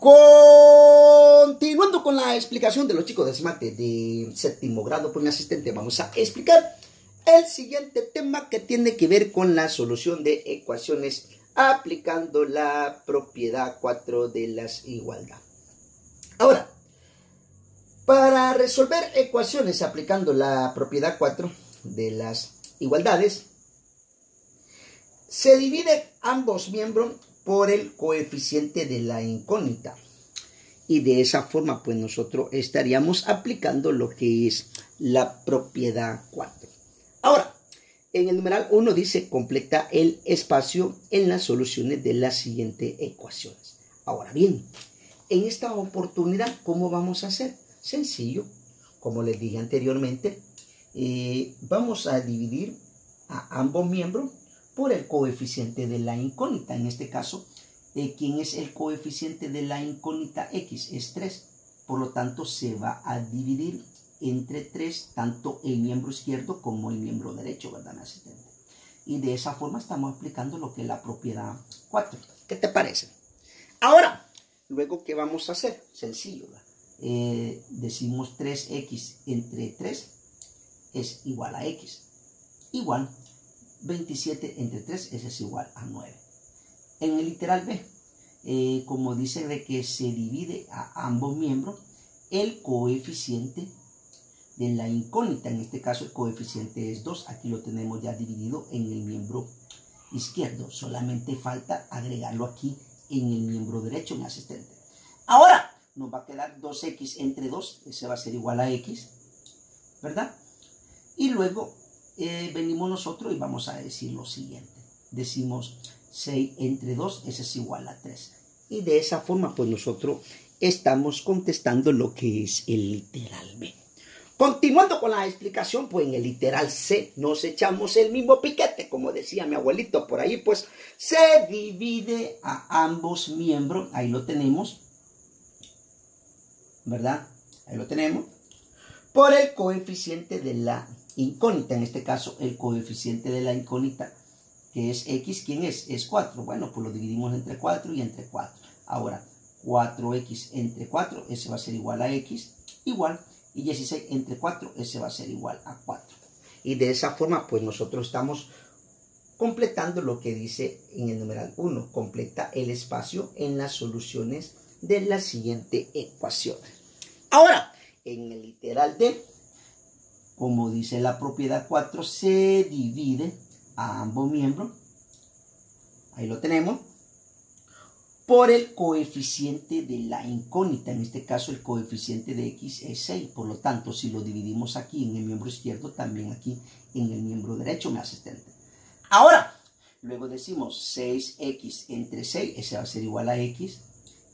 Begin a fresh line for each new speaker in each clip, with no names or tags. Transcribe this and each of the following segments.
Continuando con la explicación de los chicos de SMATE de séptimo grado por mi asistente, vamos a explicar el siguiente tema que tiene que ver con la solución de ecuaciones aplicando la propiedad 4 de las igualdades. Ahora, para resolver ecuaciones aplicando la propiedad 4 de las igualdades, se divide ambos miembros por el coeficiente de la incógnita. Y de esa forma, pues nosotros estaríamos aplicando lo que es la propiedad 4. Ahora, en el numeral 1 dice completa el espacio en las soluciones de las siguientes ecuaciones. Ahora bien, en esta oportunidad, ¿cómo vamos a hacer? Sencillo, como les dije anteriormente, eh, vamos a dividir a ambos miembros por el coeficiente de la incógnita. En este caso, eh, ¿quién es el coeficiente de la incógnita x? Es 3. Por lo tanto, se va a dividir entre 3 tanto el miembro izquierdo como el miembro derecho, ¿verdad, asistente? Y de esa forma estamos explicando lo que es la propiedad 4. ¿Qué te parece? Ahora, luego, ¿qué vamos a hacer? Sencillo, eh, decimos 3x entre 3 es igual a x. Igual 27 entre 3, ese es igual a 9. En el literal B, eh, como dice de que se divide a ambos miembros, el coeficiente de la incógnita, en este caso el coeficiente es 2, aquí lo tenemos ya dividido en el miembro izquierdo, solamente falta agregarlo aquí en el miembro derecho, mi asistente. Ahora, nos va a quedar 2x entre 2, ese va a ser igual a x, ¿verdad? Y luego eh, venimos nosotros y vamos a decir lo siguiente. Decimos 6 entre 2, ese es igual a 3. Y de esa forma, pues nosotros estamos contestando lo que es el literal B. Continuando con la explicación, pues en el literal C nos echamos el mismo piquete, como decía mi abuelito por ahí, pues se divide a ambos miembros, ahí lo tenemos, ¿verdad? Ahí lo tenemos, por el coeficiente de la incógnita, en este caso el coeficiente de la incógnita, que es x, ¿quién es? Es 4. Bueno, pues lo dividimos entre 4 y entre 4. Ahora, 4x entre 4, ese va a ser igual a x, igual, y 16 entre 4, ese va a ser igual a 4. Y de esa forma, pues nosotros estamos completando lo que dice en el numeral 1, completa el espacio en las soluciones de la siguiente ecuación. Ahora, en el literal D, como dice la propiedad 4, se divide a ambos miembros, ahí lo tenemos, por el coeficiente de la incógnita. En este caso, el coeficiente de x es 6. Por lo tanto, si lo dividimos aquí en el miembro izquierdo, también aquí en el miembro derecho, mi asistente. Ahora, luego decimos 6x entre 6, ese va a ser igual a x.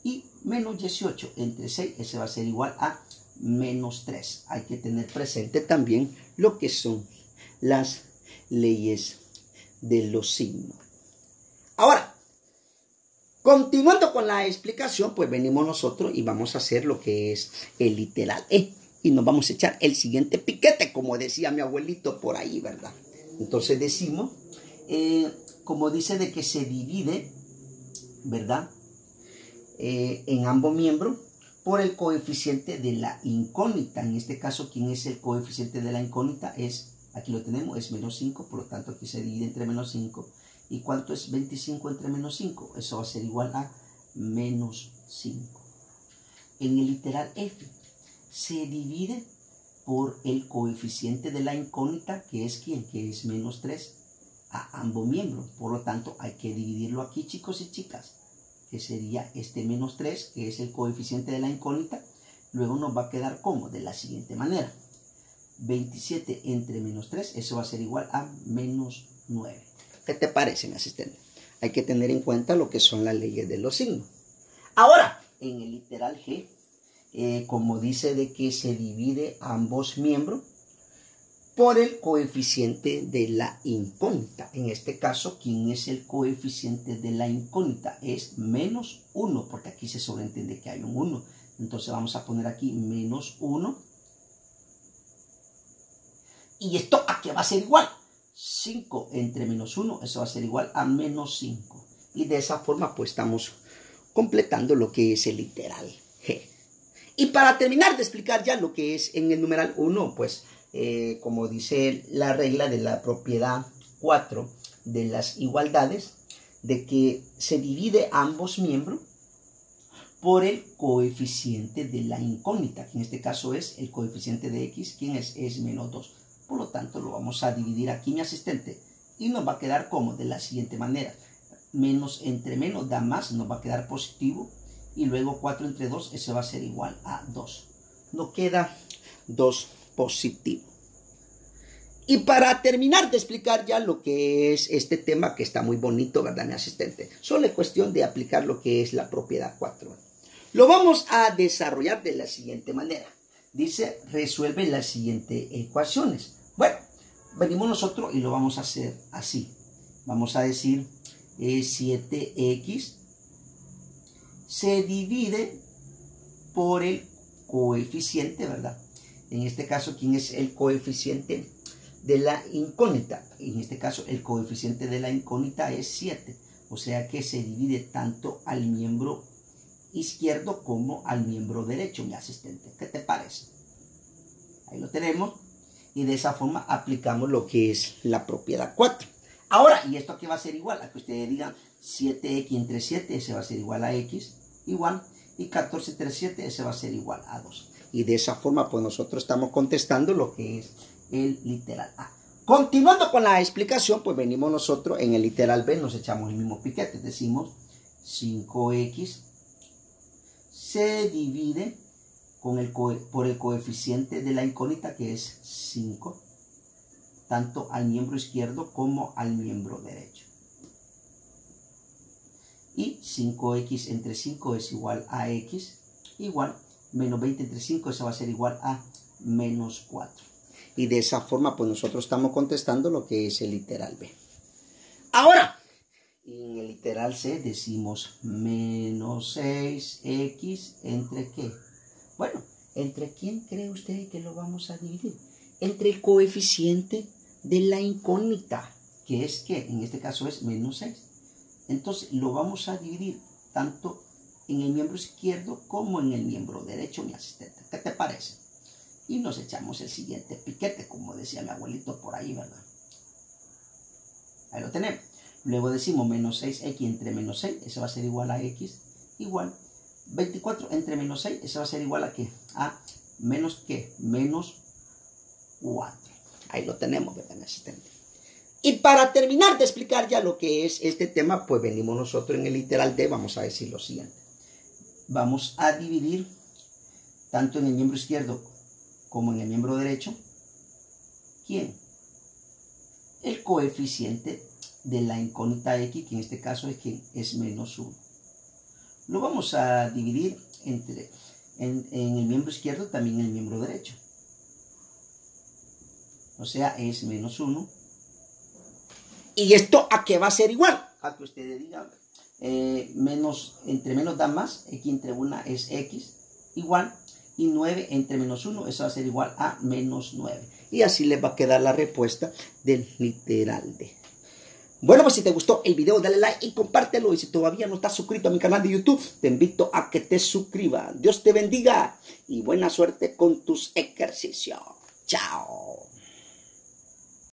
Y menos 18 entre 6, ese va a ser igual a menos 3. Hay que tener presente también lo que son las leyes de los signos. Ahora, continuando con la explicación, pues venimos nosotros y vamos a hacer lo que es el literal E. Y nos vamos a echar el siguiente piquete, como decía mi abuelito por ahí, ¿verdad? Entonces decimos, eh, como dice de que se divide, ¿verdad? Eh, en ambos miembros por el coeficiente de la incógnita. En este caso, ¿quién es el coeficiente de la incógnita? Es, aquí lo tenemos, es menos 5, por lo tanto aquí se divide entre menos 5. ¿Y cuánto es 25 entre menos 5? Eso va a ser igual a menos 5. En el literal F se divide por el coeficiente de la incógnita, que es quién, que es menos 3, a ambos miembros. Por lo tanto, hay que dividirlo aquí, chicos y chicas que sería este menos 3, que es el coeficiente de la incógnita. Luego nos va a quedar como de la siguiente manera. 27 entre menos 3, eso va a ser igual a menos 9. ¿Qué te parece, mi asistente? Hay que tener en cuenta lo que son las leyes de los signos. Ahora, en el literal G, eh, como dice de que se divide ambos miembros, por el coeficiente de la incógnita. En este caso, ¿quién es el coeficiente de la incógnita? Es menos 1, porque aquí se sobreentiende que hay un 1. Entonces vamos a poner aquí menos 1. ¿Y esto a qué va a ser igual? 5 entre menos 1, eso va a ser igual a menos 5. Y de esa forma, pues estamos completando lo que es el literal G. Y para terminar de explicar ya lo que es en el numeral 1, pues eh, como dice la regla de la propiedad 4 de las igualdades, de que se divide ambos miembros por el coeficiente de la incógnita, que en este caso es el coeficiente de x, quien es? Es menos 2. Por lo tanto, lo vamos a dividir aquí, mi asistente, y nos va a quedar como de la siguiente manera. Menos entre menos da más, nos va a quedar positivo, y luego 4 entre 2, eso va a ser igual a 2. Nos queda 2 positivo. Y para terminar de explicar ya lo que es este tema, que está muy bonito, ¿verdad, mi asistente? Solo es cuestión de aplicar lo que es la propiedad 4. Lo vamos a desarrollar de la siguiente manera. Dice, resuelve las siguientes ecuaciones. Bueno, venimos nosotros y lo vamos a hacer así. Vamos a decir, 7x se divide por el coeficiente, ¿verdad? En este caso, ¿quién es el coeficiente? de la incógnita. En este caso, el coeficiente de la incógnita es 7. O sea que se divide tanto al miembro izquierdo como al miembro derecho, mi asistente. ¿Qué te parece? Ahí lo tenemos. Y de esa forma aplicamos lo que es la propiedad 4. Ahora, ¿y esto qué va a ser igual? A que ustedes digan 7x entre 7, ese va a ser igual a x, igual. Y 14 entre 7, ese va a ser igual a 2. Y de esa forma, pues nosotros estamos contestando lo que es el literal A. Continuando con la explicación, pues venimos nosotros en el literal B, nos echamos el mismo piquete, decimos 5x se divide con el por el coeficiente de la incógnita que es 5, tanto al miembro izquierdo como al miembro derecho. Y 5x entre 5 es igual a x, igual, menos 20 entre 5, eso va a ser igual a menos 4. Y de esa forma, pues nosotros estamos contestando lo que es el literal B. Ahora, en el literal C decimos menos 6x entre qué. Bueno, ¿entre quién cree usted que lo vamos a dividir? Entre el coeficiente de la incógnita, que es que en este caso es menos 6. Entonces lo vamos a dividir tanto en el miembro izquierdo como en el miembro derecho, mi asistente. ¿Qué te parece? y nos echamos el siguiente piquete, como decía mi abuelito por ahí, ¿verdad? Ahí lo tenemos. Luego decimos menos 6x entre menos 6, eso va a ser igual a x, igual 24 entre menos 6, eso va a ser igual a qué? A menos qué? Menos 4. Ahí lo tenemos, ¿verdad, mi asistente? Y para terminar de explicar ya lo que es este tema, pues venimos nosotros en el literal D, vamos a decir lo siguiente. Vamos a dividir tanto en el miembro izquierdo como en el miembro derecho. ¿Quién? El coeficiente de la incógnita x, que en este caso es que es menos 1. Lo vamos a dividir entre, en, en el miembro izquierdo también en el miembro derecho. O sea, es menos 1. ¿Y esto a qué va a ser igual? A que ustedes digan, eh, menos, entre menos da más, x entre una es x, igual y 9 entre menos 1, eso va a ser igual a menos 9. Y así les va a quedar la respuesta del literal D. Bueno, pues si te gustó el video, dale like y compártelo. Y si todavía no estás suscrito a mi canal de YouTube, te invito a que te suscribas. Dios te bendiga y buena suerte con tus ejercicios. Chao.